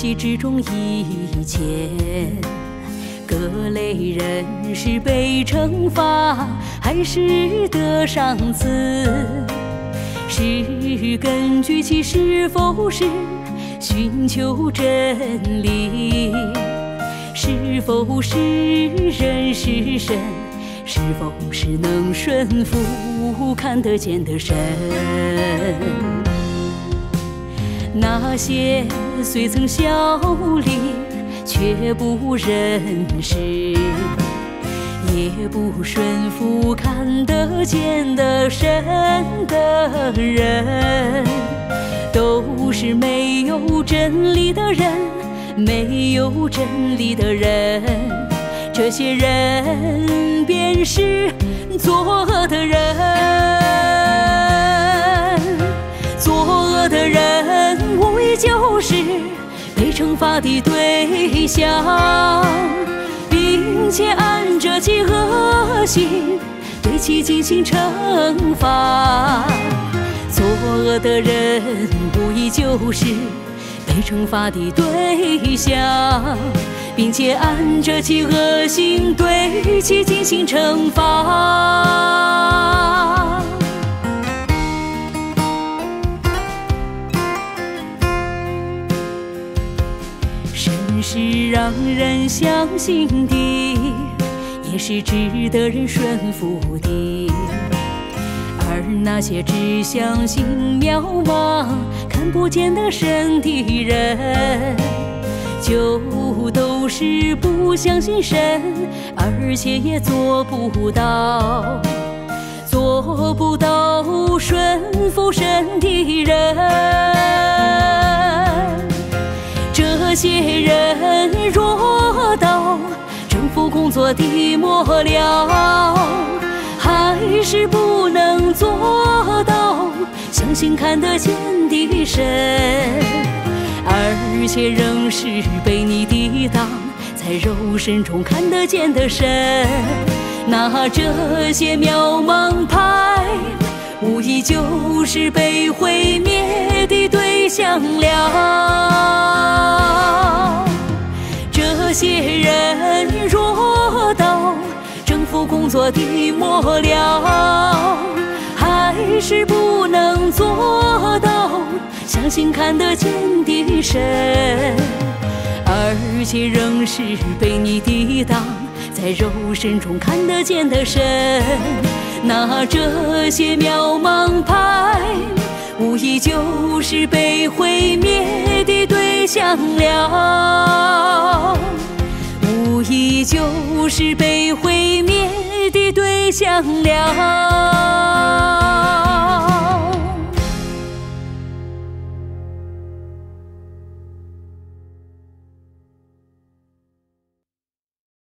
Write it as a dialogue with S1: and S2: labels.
S1: 息之中一切。各类人是被惩罚，还是得赏赐？是根据其是否是寻求真理，是否是人是神，是否是能顺服看得见的神？那些虽曾效力。却不认识，也不顺服看得见的神的人，都是没有真理的人，没有真理的人，这些人便是作恶的人，作恶的人。惩罚的对象，并且按着其恶行对其进行惩罚。作恶的人无疑就是被惩罚的对象，并且按着其恶行对其进行惩罚。是让人相信的，也是值得人顺服的。而那些只相信渺茫、看不见的神的人，就都是不相信神，而且也做不到，做不到顺服神的人。做的末了，还是不能做到相信看得见的神，而且仍是被你抵挡在肉身中看得见的神。那这些渺茫派，无疑就是被毁灭的对象了。这些人工作的末了，还是不能做到相信看得见的神，而且仍是被你抵挡在肉身中看得见的神。那这些渺茫派，无疑就是被毁灭的对象了。无疑就是被想了。